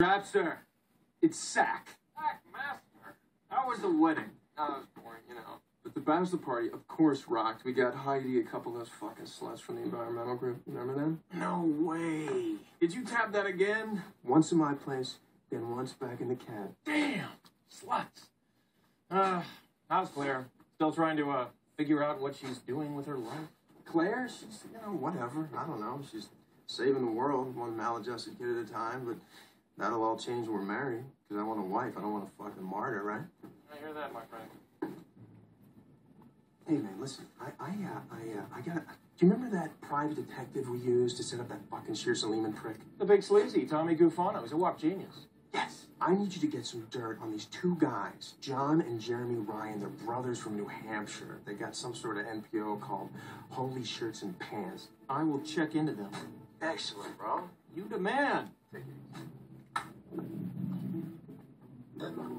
Rapster, it's Sack. Sack Master. How was the wedding? Oh, that was boring, you know. But the bachelor party, of course, rocked. We got Heidi, a couple of those fucking sluts from the environmental group. Remember them? No way. Did you tap that again? Once in my place, then once back in the cab. Damn. Sluts. Uh, how's Claire? Still trying to, uh, figure out what she's doing with her life? Claire, she's, you know, whatever. I don't know. She's saving the world one maladjusted kid at a time, but that'll all change when we're married. Because I want a wife. I don't want a fucking martyr, right? I hear that, my friend. Hey, man, listen. I, I, uh, I, uh, I got. Do you remember that private detective we used to set up that fucking Shearson Lehman trick? The big sleazy, Tommy Gufano. He's a WAP genius. Yes. I need you to get some dirt on these two guys, John and Jeremy Ryan. They're brothers from New Hampshire. They got some sort of NPO called Holy Shirts and Pants. I will check into them. Excellent, bro. You demand. Take it easy.